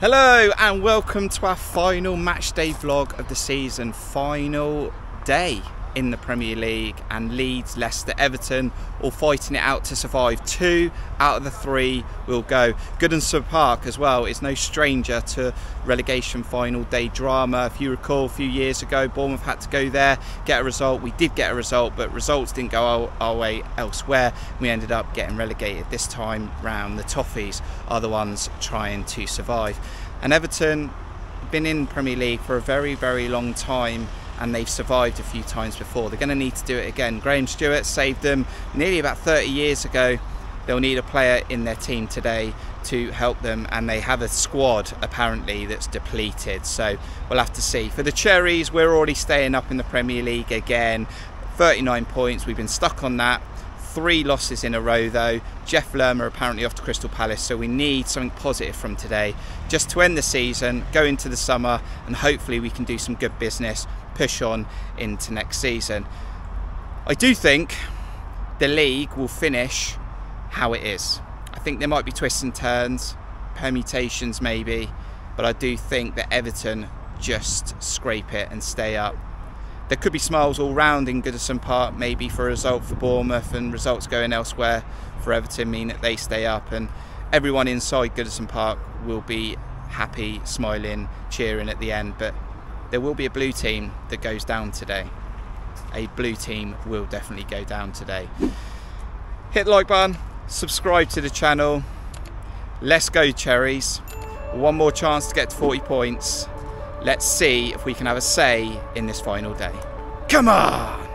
Hello and welcome to our final match day vlog of the season. Final day in the Premier League and Leeds, Leicester, Everton all fighting it out to survive. Two out of the three will go. Goodison Park as well is no stranger to relegation final day drama. If you recall a few years ago, Bournemouth had to go there, get a result. We did get a result, but results didn't go our, our way elsewhere. We ended up getting relegated. This time round, the Toffees are the ones trying to survive. And Everton been in Premier League for a very, very long time and they've survived a few times before. They're going to need to do it again. Graham Stuart saved them nearly about 30 years ago. They'll need a player in their team today to help them, and they have a squad apparently that's depleted. So we'll have to see. For the Cherries, we're already staying up in the Premier League again. 39 points. We've been stuck on that three losses in a row though. Jeff Lerma apparently off to Crystal Palace, so we need something positive from today just to end the season, go into the summer, and hopefully we can do some good business, push on into next season. I do think the league will finish how it is. I think there might be twists and turns, permutations maybe, but I do think that Everton just scrape it and stay up there could be smiles all round in Goodison Park, maybe for a result for Bournemouth and results going elsewhere for Everton mean that they stay up and everyone inside Goodison Park will be happy, smiling, cheering at the end. But there will be a blue team that goes down today. A blue team will definitely go down today. Hit the like button, subscribe to the channel. Let's go, Cherries. One more chance to get to 40 points. Let's see if we can have a say in this final day. Come on!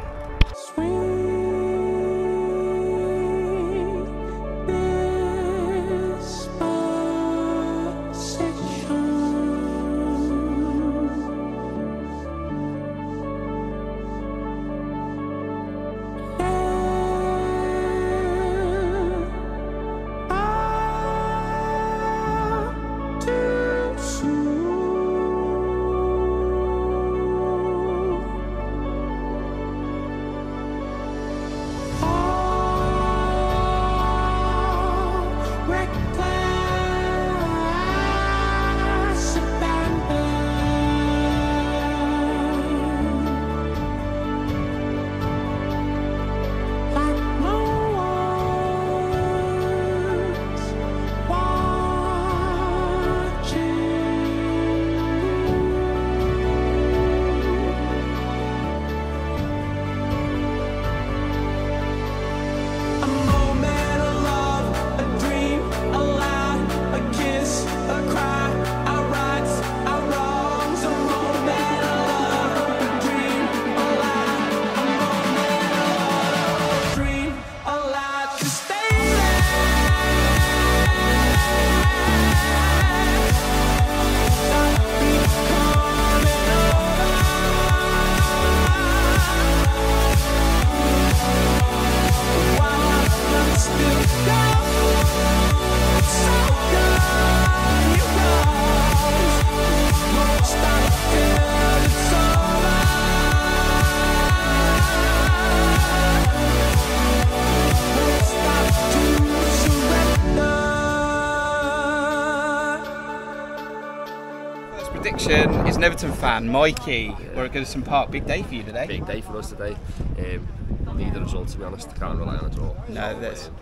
Fan, Mikey. Yeah. We're at Goodison Park. Big day for you today. Big day for us today. Um, need the result to be honest. Can't rely on a draw. No, that's um,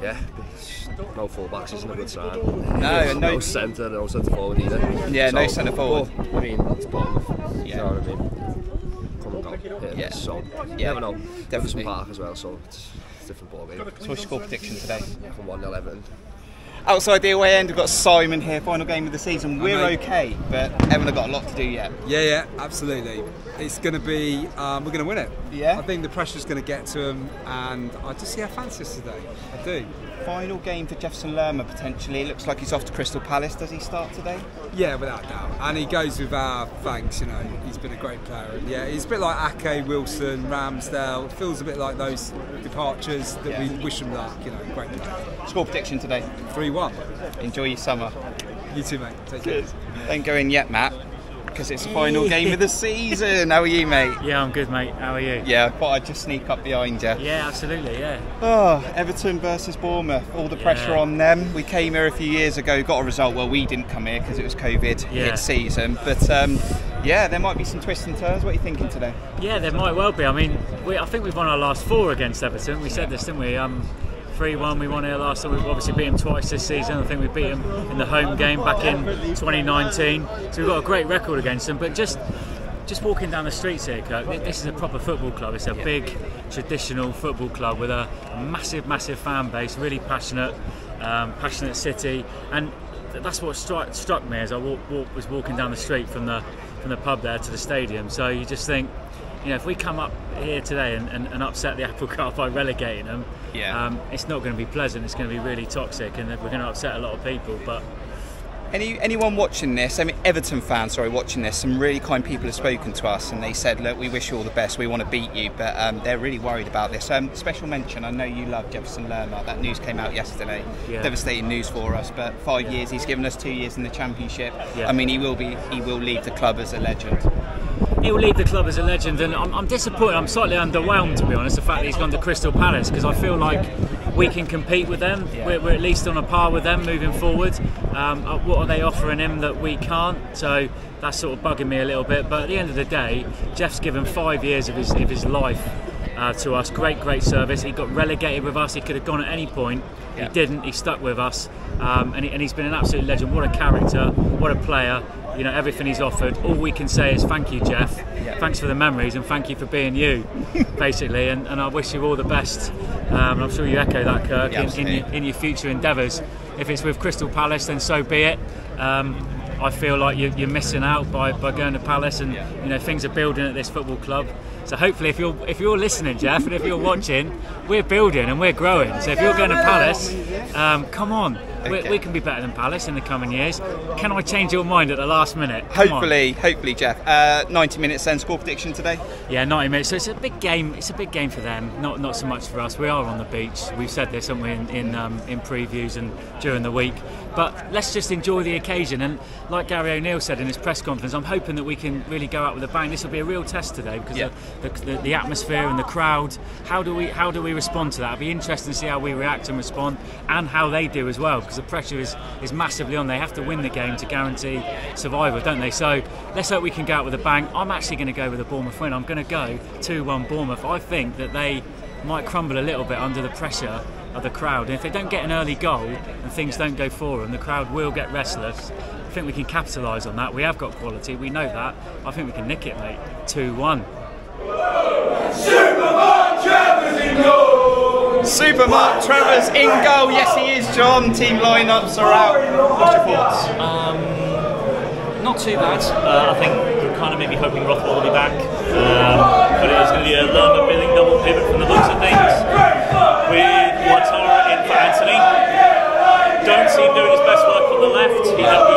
yeah. No fullbacks isn't a good sign. No, no, no centre, no centre forward either. Yeah, so, no centre forward. I mean, it's Bournemouth. Yeah. You know what I mean? Come and go. Yeah. So yeah, never know. Definitely. Park as well, so it's, it's a different ball game. So what's your score prediction today? From one 0 Everton outside the away end, we've got Simon here, final game of the season. We're okay, but Evan have got a lot to do yet. Yeah, yeah, absolutely. It's going to be, um, we're going to win it. Yeah. I think the pressure's going to get to them, and I just see how fancy this today. I do. Final game for Jefferson Lerma potentially. It looks like he's off to Crystal Palace. Does he start today? Yeah, without doubt. And he goes with our thanks, you know. He's been a great player. And yeah, he's a bit like Ake, Wilson, Ramsdale. It feels a bit like those departures that yeah. we wish them luck, you know. Great player. Score prediction today? 3 1. Enjoy your summer. You too, mate. Take Cheers. care. Don't go in yet, Matt. Because it's the final game of the season. How are you, mate? Yeah, I'm good, mate. How are you? Yeah, I thought I'd just sneak up behind you. Yeah, absolutely, yeah. Oh, Everton versus Bournemouth. All the pressure on them. We came here a few years ago, got a result. Well, we didn't come here because it was COVID Yeah. hit season. But um, yeah, there might be some twists and turns. What are you thinking today? Yeah, there might well be. I mean, we, I think we've won our last four against Everton. We said this, didn't we? Um, 3-1, we won here last time. We've obviously beat them twice this season. I think we beat them in the home game back in 2019. So we've got a great record against them. But just just walking down the streets here, Kirk, this is a proper football club. It's a big, traditional football club with a massive, massive fan base, really passionate, um, passionate city. And that's what struck, struck me as I walk, walk, was walking down the street from the from the pub there to the stadium. So you just think, you know, if we come up here today and, and, and upset the apple cart by relegating them, Yeah. um, it's not going to be pleasant. It's going to be really toxic, and we're going to upset a lot of people. But Any anyone watching this? I mean, Everton fans, sorry, watching this. Some really kind people have spoken to us, and they said, "Look, we wish you all the best. We want to beat you, but um, they're really worried about this." Um, special mention. I know you love Jefferson Lerma. That news came out yesterday. Yeah. Devastating news for us. But five years, he's given us two years in the Championship. Yeah. I mean, he will be. He will leave the club as a legend. He will leave the club as a legend, and I'm, I'm disappointed. I'm slightly underwhelmed, to be honest, the fact that he's gone to Crystal Palace because I feel like we can compete with them. Yeah. We're, we're at least on a par with them moving forward. Um, uh, what are they offering him that we can't? So that's sort of bugging me a little bit. But at the end of the day, Jeff's given five years of his of his life. Uh, to us, great, great service. He got relegated with us. He could have gone at any point. Yeah. He didn't. He stuck with us, um, and, he, and he's been an absolute legend. What a character! What a player! You know everything he's offered. All we can say is thank you, Jeff. Yeah. Thanks for the memories and thank you for being you, basically. And, and I wish you all the best. Um, I'm sure you echo that, Kirk, Yeah, in, in, your, in your future endeavours. If it's with Crystal Palace, then so be it. Um, I feel like you're, you're missing out by, by going to Palace, and Yeah. you know things are building at this football club. So hopefully, if you're if you're listening, Jeff, and if you're watching, we're building and we're growing. So if you're going to Palace, um, come on, Okay. we can be better than Palace in the coming years. Can I change your mind at the last minute? Come on. Hopefully, hopefully, Jeff. Uh, 90 minutes then. Score prediction today. Yeah, 90 minutes. So it's a big game. It's a big game for them. Not not so much for us. We are on the beach. We've said this, haven't we, in in, um, in previews and during the week. But let's just enjoy the occasion. And like Gary O'Neill said in his press conference, I'm hoping that we can really go out with a bang. This will be a real test today because Yeah. the, the, the, the atmosphere and the crowd. How do we how do we respond to that? It'll be interesting to see how we react and respond, and how they do as well. Because the pressure is is massively on. They have to win the game to guarantee survival, don't they? So let's hope we can go out with a bang. I'm actually going to go with a Bournemouth win. I'm going to go 2-1 Bournemouth. I think that they might crumble a little bit under the pressure of the crowd. And if they don't get an early goal and things don't go for them, the crowd will get restless. I think we can capitalise on that. We have got quality. We know that. I think we can nick it, mate. 2-1. Supermark Travers in goal. Superman Travers in goal, yes, he is. John. Team lineups are out. What's your thoughts? Not too bad. Uh, I think we're kind of maybe hoping Rothwell will be back. Um, but it is going to be a Lerma Billing double pivot from the looks of things. With Ouattara in for Anthony. Don't see him doing his best work on the left.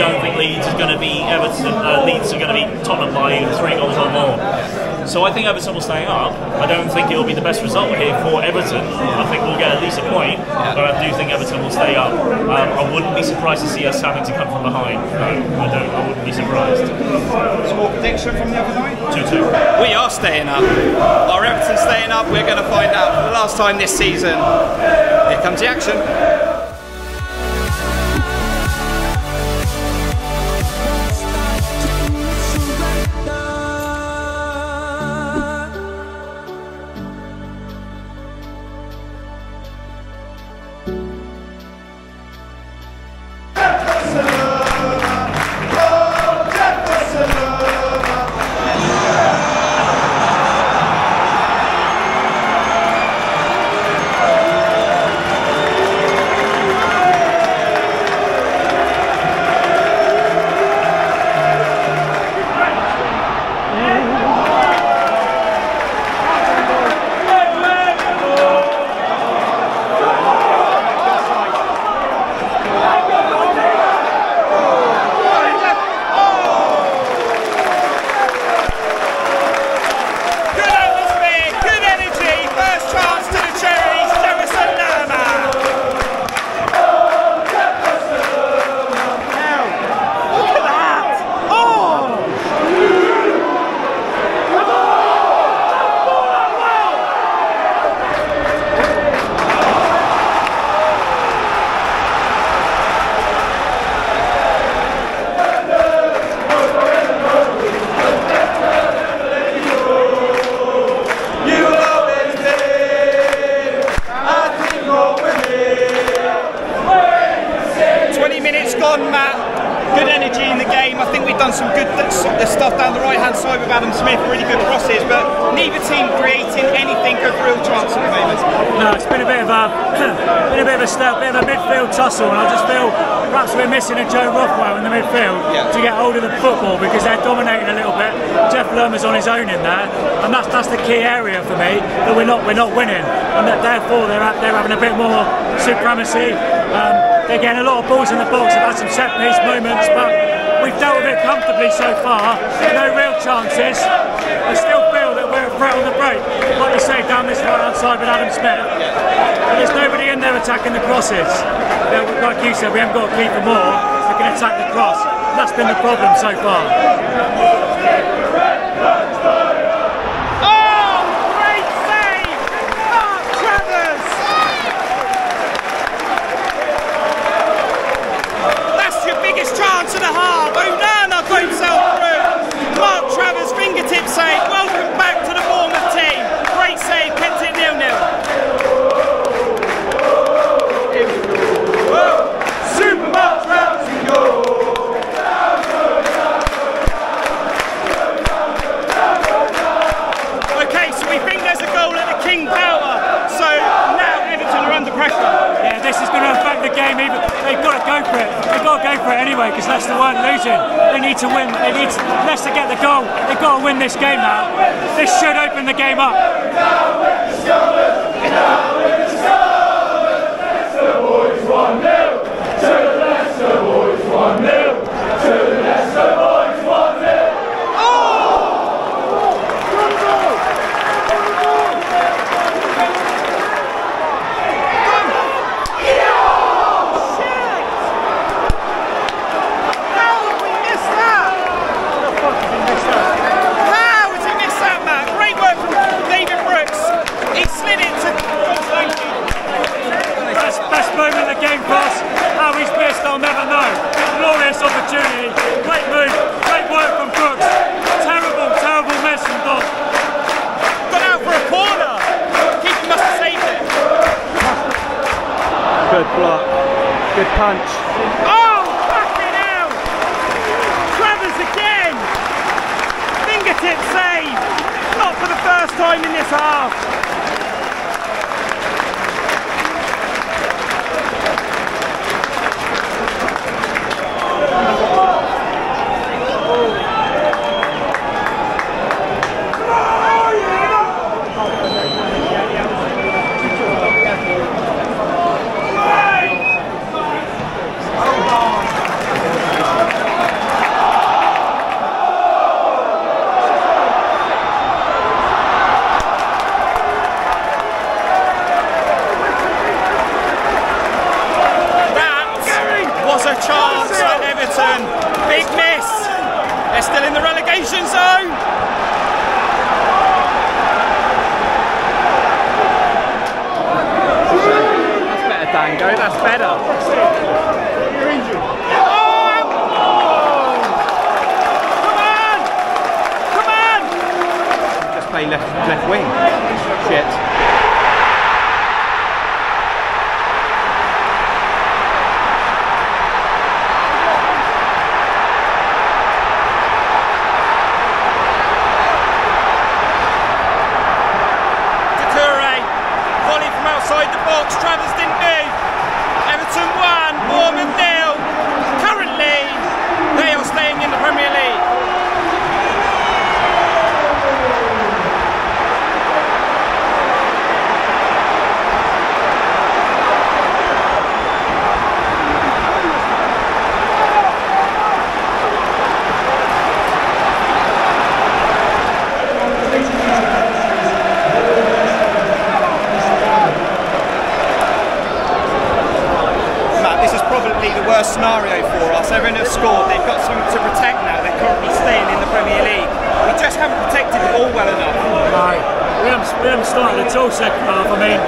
Don't think Leeds is going to be Everton. Uh, Leeds are going to be Tottenham by three goals or more. So I think Everton will stay up. I don't think it will be the best result here for Everton. I think we'll get at least a point, but I do think Everton will stay up. Um, I wouldn't be surprised to see us having to come from behind. No, I don't. I wouldn't be surprised. Score prediction from the other night? Two-two. We are staying up. Are Everton staying up? We're going to find out for the last time this season. Here comes the action. 20 minutes gone, Matt. Good energy in the game. I think we've done some good stuff down the right hand side with Adam Smith, really good crosses, but neither team creating anything of real chance at the moment. No, it's been a bit of a been a bit of a step, bit of a midfield tussle, and I just feel perhaps we're missing a Joe Rothwell in the midfield Yeah. to get hold of the football because they're dominating a little bit. Jeff Lerma's on his own in there, and that's that's the key area for me that we're not we're not winning, and that therefore they're they're having a bit more supremacy. Um, they're getting a lot of balls in the box. They've had some set piece moments, but we've dealt with it comfortably so far. No real chances. I still feel that we're a threat on the break, like you say, down this right hand side with Adam Smith. But there's nobody in there attacking the crosses. Like you said, we haven't got a Kieffer Moore We can attack the cross. That's been the problem so far. For it. They've got to go for it anyway because Leicester weren't losing. They need to win. They need to, Leicester get the goal. They've got to win this game now. This should open the game up. How have we missed that? How has he missed that, Matt? Great work from David Brooks. He slid it to Constantine. Best, best moment of the game for us. How he's missed, I'll never know. Glorious opportunity. Great move. Great work from Brooks. Terrible, terrible mess from Dodd. Gone out for a corner. Keeper must have saved it. Good block. Good punch. Oh, fucking hell! Travers again! Fingertip save! Not for the first time in this half. That was a chance for Everton. Big miss. They're still in the relegation zone. That's better, Dango. That's better. Oh! Come on! Come on! Just play left left wing. Shit. Doucouré, volley from outside the box. Travers didn't move. Everton one. Bournemouth nil. Currently, they are staying in the Premier League. worst scenario for us. Everton have scored, they've got something to protect now. They're currently staying in the Premier League. We just haven't protected the ball well enough. Right. We haven't, we haven't started at all second half. I mean,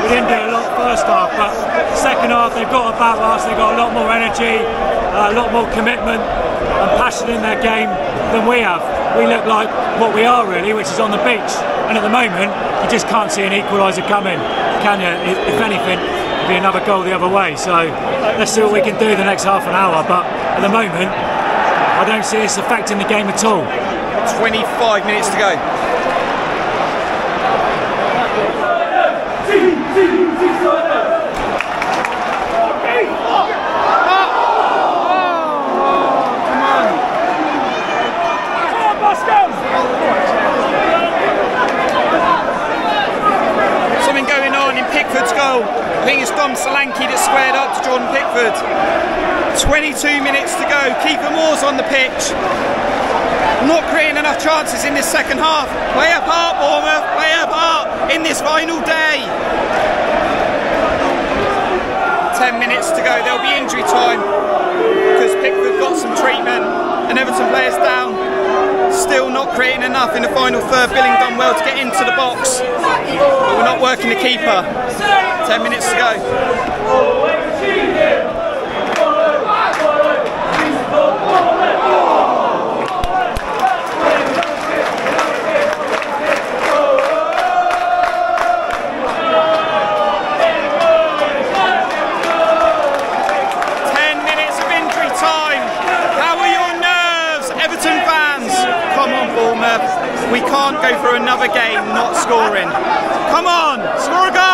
we didn't do a lot first half, but second half they've got about us. They've got a lot more energy, uh, a lot more commitment and passion in their game than we have. We look like what we are really, which is on the beach. And at the moment, you just can't see an equaliser coming, can you? If anything, it'll be another goal the other way. So let's see what we can do the next half an hour. But at the moment, I don't see this affecting the game at all. 25 minutes to go. Something going on in Pickford's goal. I think it's Dom Solanke that squared up to Jordan Pickford. 22 minutes to go. Kieffer Moore's on the pitch. Not creating enough chances in this second half. Play apart, Bournemouth. Play apart in this final day. 10 minutes to go. There'll be injury time because Pickford got some treatment and Everton players down. Still not creating enough in the final third. Billing done well to get into the box, but we're not working the keeper. 10 minutes to go. Ten minutes of injury time. How are your nerves, Everton fans? Come on, Bournemouth. We can't go through another game not scoring. Come on, score a goal.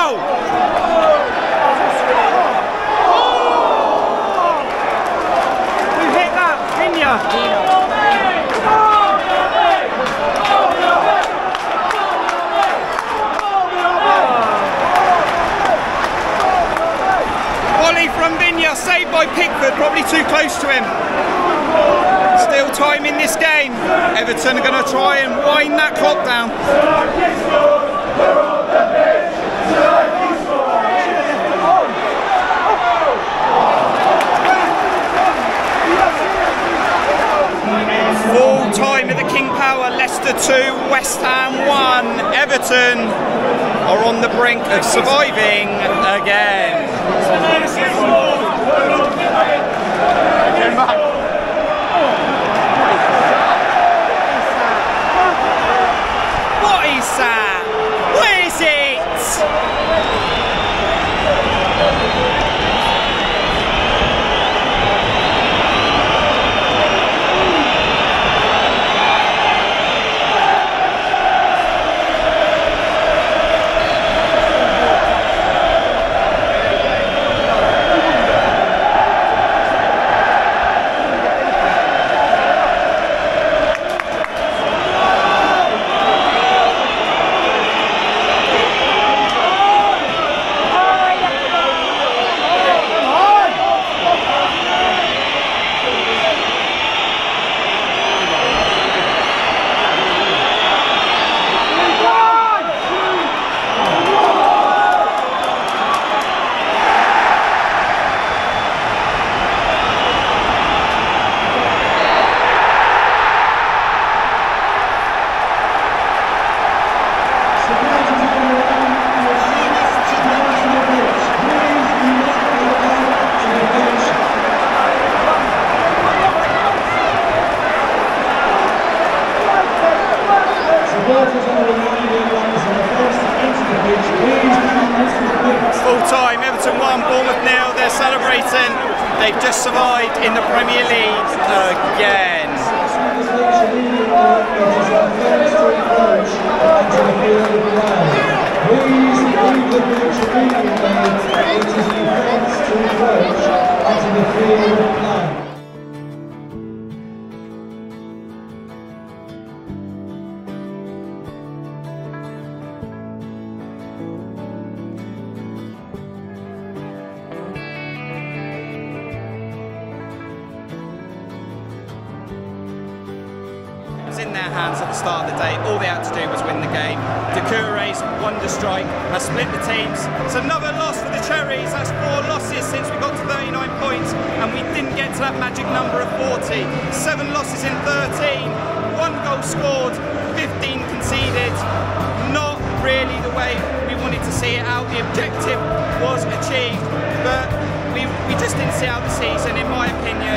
Just didn't see out the season, in my opinion,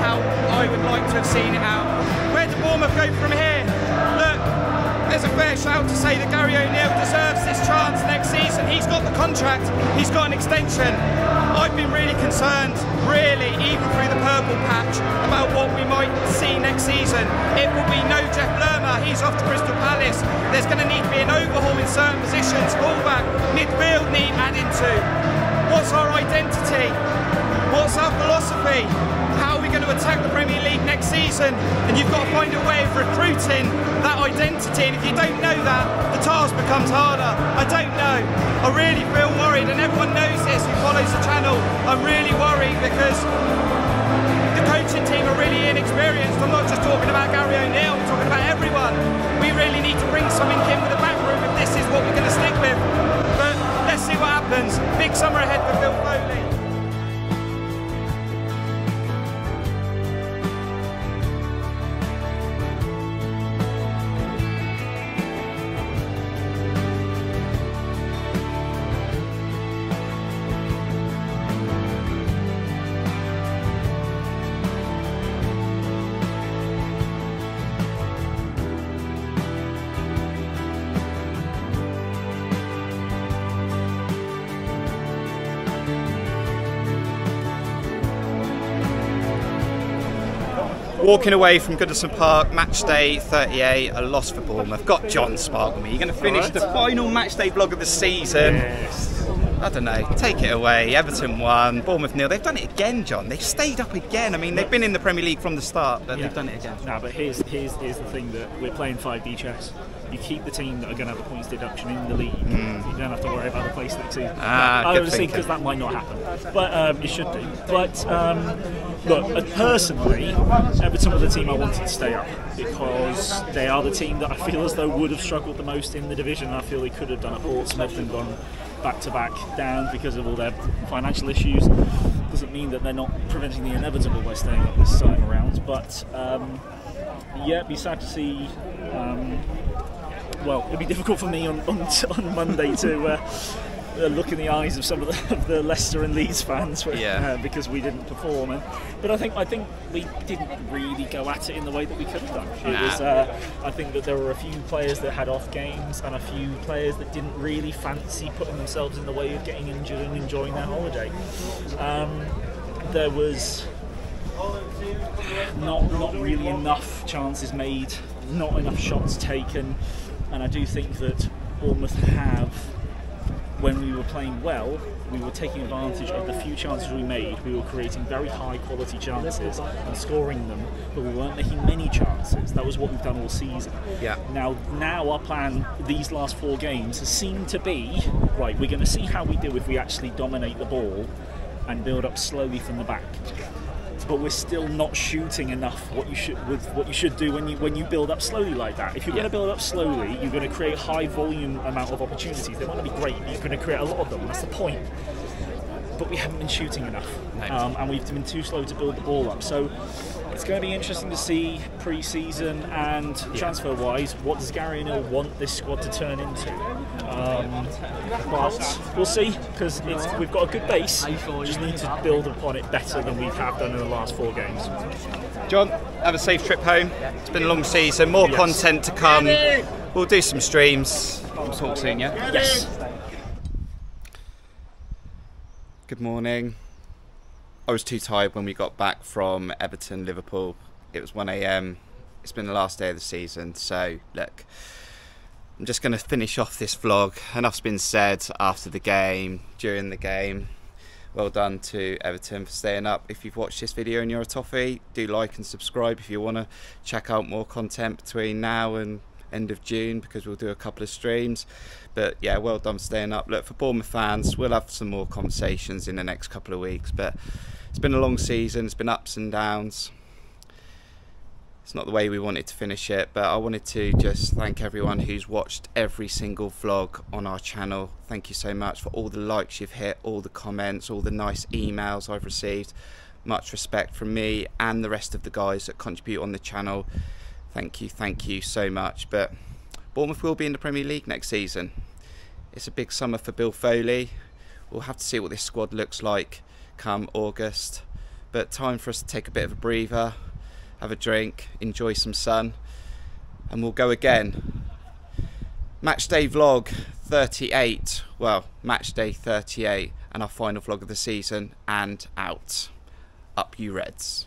how I would like to have seen it out. Where do Bournemouth go from here? Look, there's a fair shout to say that Gary O'Neill deserves this chance next season. He's got the contract, he's got an extension. I've been really concerned, really, even through the purple patch, about what we might see next season. It will be no Jeff Lerma, he's off to Crystal Palace. There's going to need to be an overhaul in certain positions. Fullback, midfield need adding to. What's our identity? What's our philosophy? How are we going to attack the Premier League next season? And you've got to find a way of recruiting that identity. And if you don't know that, the task becomes harder. I don't know. I really feel worried, and everyone knows this who follows the channel. I'm really worried because the coaching team are really inexperienced. I'm not just talking about Gary O'Neill, I'm talking about everyone. We really need to bring something in with the back room if this is what we're going to stick with. But let's see what happens. Big summer ahead Walking away from Goodison Park, match day 38, a loss for Bournemouth. Got John Spark with me. You're going to finish the final match day vlog of the season. I don't know, take it away. Everton one, Bournemouth nil. They've done it again, John. They've stayed up again. I mean, they've been in the Premier League from the start, but they've done it again. No, but here's, here's here's the thing that we're playing 5D chess. You keep the team that are going to have a points deduction in the league. You don't have to worry about the place next season. Ah, I obviously because that might not happen, but um, it should do. But um, look, uh, personally, Everton were the team I wanted to stay up because they are the team that I feel as though would have struggled the most in the division. I feel they could have done at Portsmouth and gone back to back down because of all their financial issues. Doesn't mean that they're not preventing the inevitable by staying up this time around, but. Um, yeah, it'd be sad to see. Um, well, it'd be difficult for me on, on, on Monday to uh, uh, look in the eyes of some of the, of the Leicester and Leeds fans Yeah. uh, because we didn't perform. And, but I think I think we didn't really go at it in the way that we could have done. It Nah. was. Uh, I think that there were a few players that had off games and a few players that didn't really fancy putting themselves in the way of getting injured and enjoying their holiday. Um, there was not not really enough chances made, not enough shots taken, and I do think that Bournemouth have, when we were playing well, we were taking advantage of the few chances we made. We were creating very high quality chances and scoring them, but we weren't making many chances. That was what we've done all season. Yeah. Now, now our plan these last four games has seemed to be right. We're going to see how we do if we actually dominate the ball and build up slowly from the back but we're still not shooting enough what you should with what you should do when you when you build up slowly like that. If you're going to build up slowly, you're going to create high volume amount of opportunities. They might not be great, but you're going to create a lot of them. That's the point. But we haven't been shooting enough, um, and we've been too slow to build the ball up. So it's going to be interesting to see pre-season and transfer-wise what does Gary O'Neill want this squad to turn into. Um, but we'll see because we've got a good base. Just need to build upon it better than we have done in the last four games. John, have a safe trip home. It's been a long season, more Yes. content to come. We'll do some streams. We'll talk soon, yeah? Yes. Good morning. I was too tired when we got back from Everton, Liverpool. It was 1am. It's been the last day of the season, so look, I'm just going to finish off this vlog. Enough's been said after the game, during the game. Well done to Everton for staying up. If you've watched this video and you're a toffee, do like and subscribe if you want to check out more content between now and end of June because we'll do a couple of streams. But yeah, well done staying up. Look, for Bournemouth fans, we'll have some more conversations in the next couple of weeks. But it's been a long season, it's been ups and downs. It's not the way we wanted to finish it, but I wanted to just thank everyone who's watched every single vlog on our channel. Thank you so much for all the likes you've hit, all the comments, all the nice emails I've received. much respect from me and the rest of the guys that contribute on the channel. Thank you, thank you so much. But Bournemouth will be in the Premier League next season. It's a big summer for Bill Foley. We'll have to see what this squad looks like come August. But time for us to take a bit of a breather, have a drink, enjoy some sun, and we'll go again. Match day vlog 38. Well, match day 38 and our final vlog of the season and out. Up you Reds.